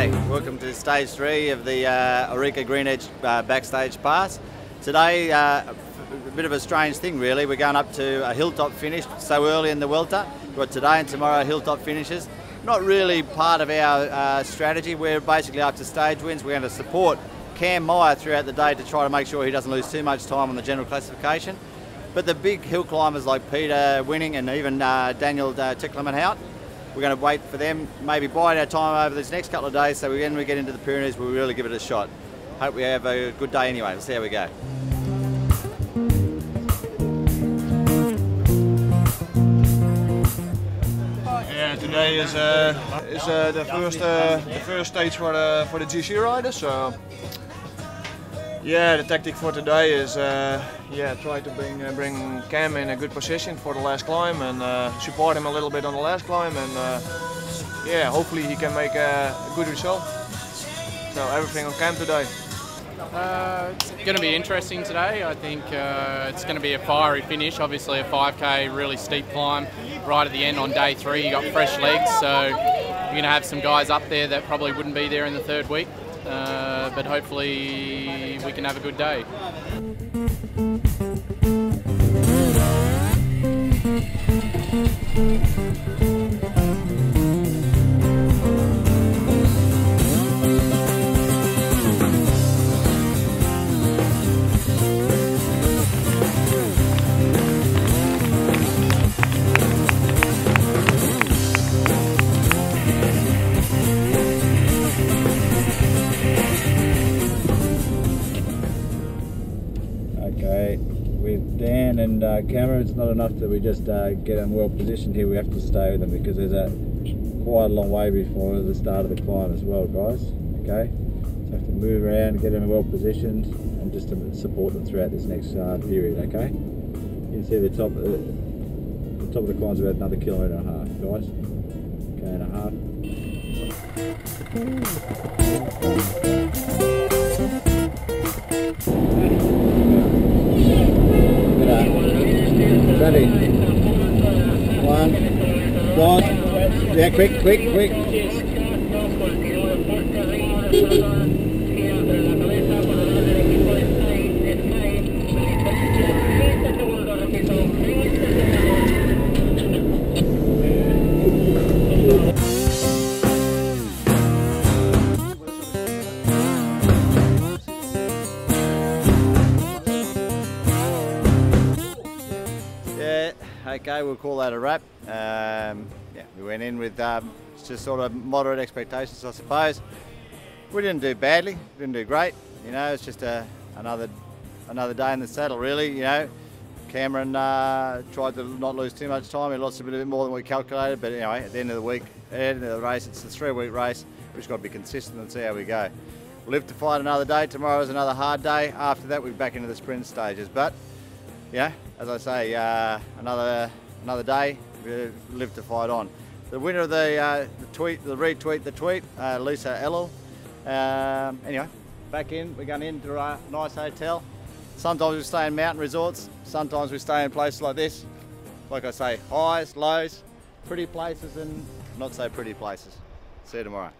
G'day, welcome to stage three of the uh, Green Edge uh, backstage pass. Today, uh, a bit of a strange thing really, we're going up to a hilltop finish so early in the Vuelta. We've got today and tomorrow hilltop finishes. Not really part of our uh, strategy, we're basically after stage wins, we're going to support Cam Meyer throughout the day to try to make sure he doesn't lose too much time on the general classification. But the big hill climbers like Peter Weening and even uh, Daniel uh, Teklehaimanot we're going to wait for them, maybe bide our time over these next couple of days so when we get into the Pyrenees we'll really give it a shot. Hope we have a good day anyway, we'll see how we go. Yeah, today is uh, is uh, the first uh, the first stage for the for the GC riders. So yeah, the tactic for today is uh, yeah try to bring uh, bring Cam in a good position for the last climb and uh, support him a little bit on the last climb and uh, yeah hopefully he can make a, a, good result. So everything on Cam today. Uh, it's going to be interesting today. I think uh, it's going to be a fiery finish. Obviously, a 5k, really steep climb right at the end on day three. You got fresh legs, so you're going to have some guys up there that probably wouldn't be there in the third week. Uh, but hopefully we can have a good day. Dan and uh, Cameron, it's not enough that we just uh, get them well positioned here. We have to stay with them because there's a quite a long way before the start of the climb as well, guys. Okay, so have to move around, get them well positioned, and just to support them throughout this next uh, period. Okay, you can see the top of the, the top of the climb's about another kilometre and a half, guys. Okay, and a Yeah, quick, quick, quick. okay, we'll call that a wrap. Um, yeah, we went in with um, just sort of moderate expectations, I suppose. We didn't do badly, didn't do great. You know, it's just a, another another day in the saddle, really. You know, Cameron uh, tried to not lose too much time. He lost a bit, bit more than we calculated, but anyway, at the end of the week, at the end of the race, it's a three-week race. We've just got to be consistent and see how we go. We'll live to fight another day. Tomorrow is another hard day. After that, we're back into the sprint stages. But yeah, as I say, uh, another another day, live to fight on. The winner of the, uh, the tweet, the retweet, the tweet, uh, Lisa Ellel. Um, anyway, back in, we're going into a nice hotel. Sometimes we stay in mountain resorts, sometimes we stay in places like this. Like I say, highs, lows, pretty places and not so pretty places. See you tomorrow.